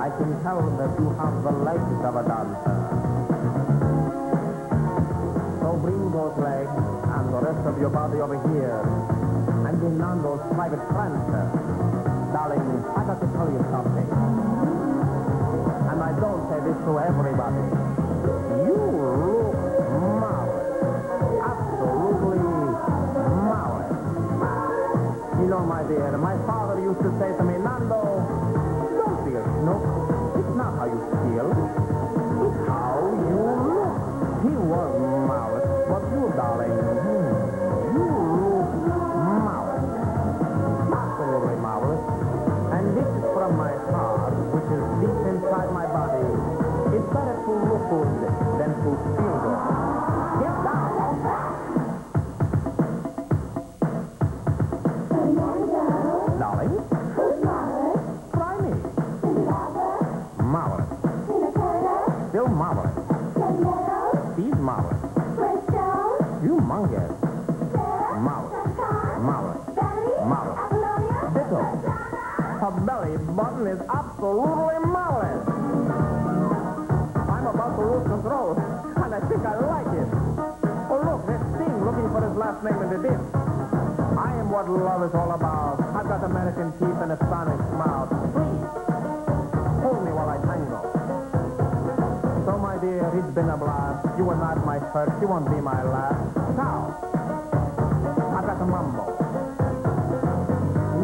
I can tell that you have the legs of a dancer. So bring those legs and the rest of your body over here. And in Nando's private transfer. Darling, I got to tell you something. And I don't say this to everybody. You look marvelous. Absolutely marvelous. You know, my dear, my father used to say to me, Nando, feel last name. I am what love is all about. I've got American teeth and a Spanish mouth. Please, hold me while I tango. So, my dear, it's been a blast. You were not my first. You won't be my last. Ciao. I've got the mambo.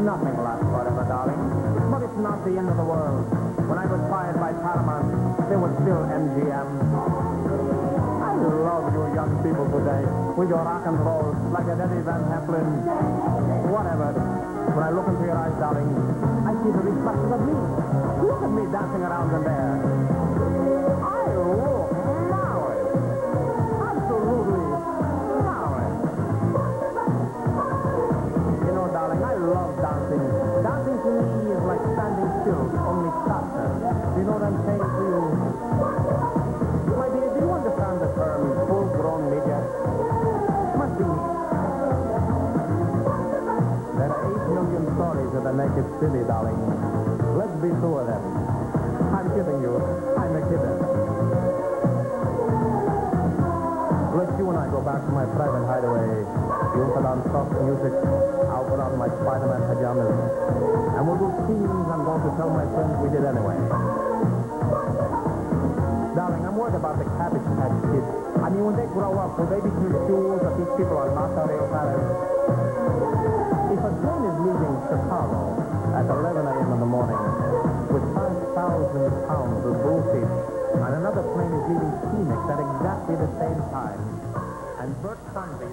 Nothing lasts forever, darling. But it's not the end of the world. When I was fired by Paramount, there was still MGM. I love you young people today with your rock and roll like a Eddie Van Halen. Whatever. When I look into your eyes, darling, I see the reflection of me. Look at me dancing around in there. I look marvelous. Absolutely marvelous. You know, darling, I love dancing. Dancing to me is like standing still, only faster. You know what I'm saying the darling. Let's be sure of that. I'm kidding you. I'm a kidder. Let you and I go back to my private hideaway. You'll put on soft music. I'll put on my Spider-Man pajamas. And we'll do scenes I'm going to tell my friends we did anyway. Darling, I'm worried about the Cabbage Patch Kids. I mean, when they grow up, will they be confused that these people are not real parents? If a plane is leaving Chicago at 11 a.m. in the morning with 5,000 pounds of bullfish, and another plane is leaving Phoenix at exactly the same time, and Bert Sunday